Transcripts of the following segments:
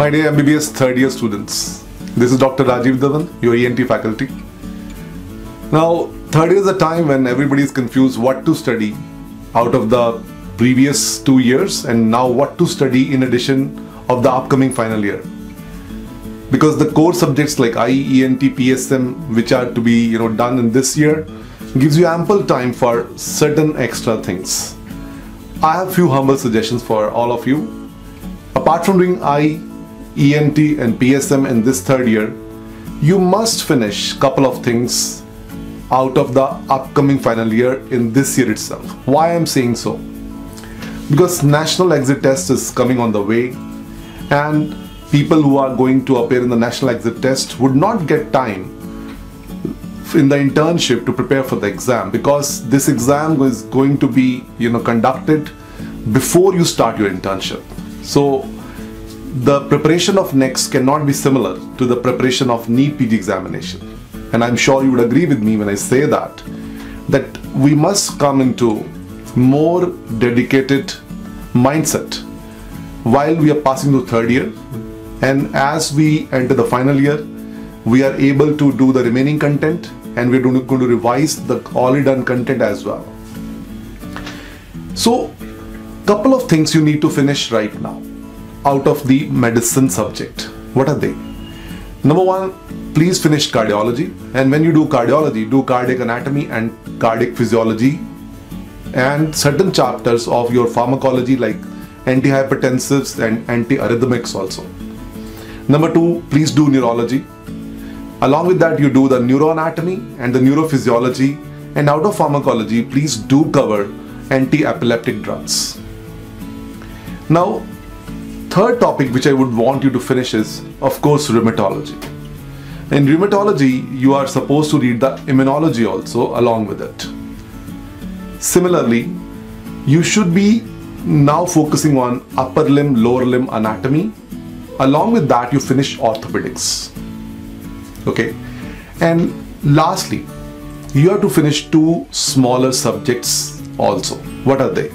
My dear MBBS third year students, this is Dr. Rajiv Dhawan, your ENT faculty. Now, third year is a time when everybody is confused what to study out of the previous two years and now what to study in addition of the upcoming final year. Because the core subjects like eye, ENT, PSM, which are to be you know done in this year, gives you ample time for certain extra things. I have few humble suggestions for all of you. Apart from doing eye, ENT and PSM in this third year, you must finish couple of things out of the upcoming final year in this year itself. Why I'm saying so? Because national exit test is coming on the way and people who are going to appear in the national exit test would not get time in the internship to prepare for the exam because this exam is going to be you know conducted before you start your internship so the preparation of NExT cannot be similar to the preparation of NEET PG examination. And i'm sure you would agree with me when i say that that we must come into more dedicated mindset while we are passing to third year. And as we enter the final year we are able to do the remaining content and we're going to revise the already done content as well. So couple of things you need to finish right now out of the medicine subject. What are they? Number one please finish cardiology. And when you do cardiology do cardiac anatomy and cardiac physiology and certain chapters of your pharmacology like antihypertensives and antiarrhythmics also. Number two please do neurology. Along with that you do the neuroanatomy and the neurophysiology. And out of pharmacology please do cover anti-epileptic drugs. Now third topic which i would want you to finish is of course rheumatology. In rheumatology you are supposed to read the immunology also along with it. Similarly you should be now focusing on upper limb lower limb anatomy. Along with that you finish orthopedics. Okay? And lastly you have to finish two smaller subjects also. What are they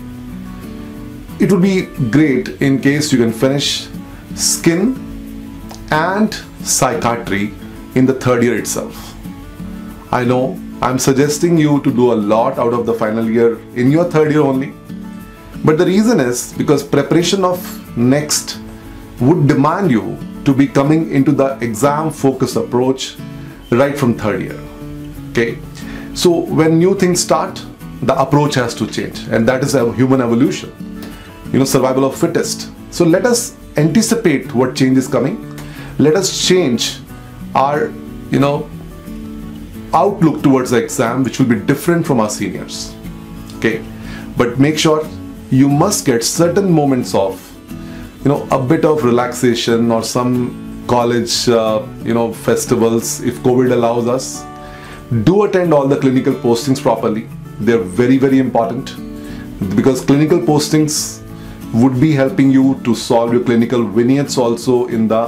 it would be great in case you can finish skin and psychiatry in the third year itself. I know i'm suggesting you to do a lot out of the final year in your third year only. But the reason is because preparation of NExT would demand you to be coming into the exam focused approach right from third year. Okay? So when new things start the approach has to change and that is a human evolution you know survival of fittest. So let us anticipate what change is coming. Let us change our you know outlook towards the exam which will be different from our seniors. Okay? But make sure you must get certain moments of you know a bit of relaxation or some college uh, you know festivals if covid allows us. Do attend all the clinical postings properly. They're very very important. Because clinical postings would be helping you to solve your clinical vignettes also in the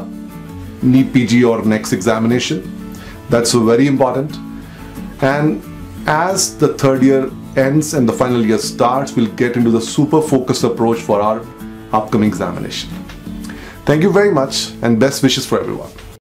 NEET PG or NExT examination. That's very important. And as the third year ends and the final year starts, we'll get into the super focused approach for our upcoming examination. Thank you very much and best wishes for everyone.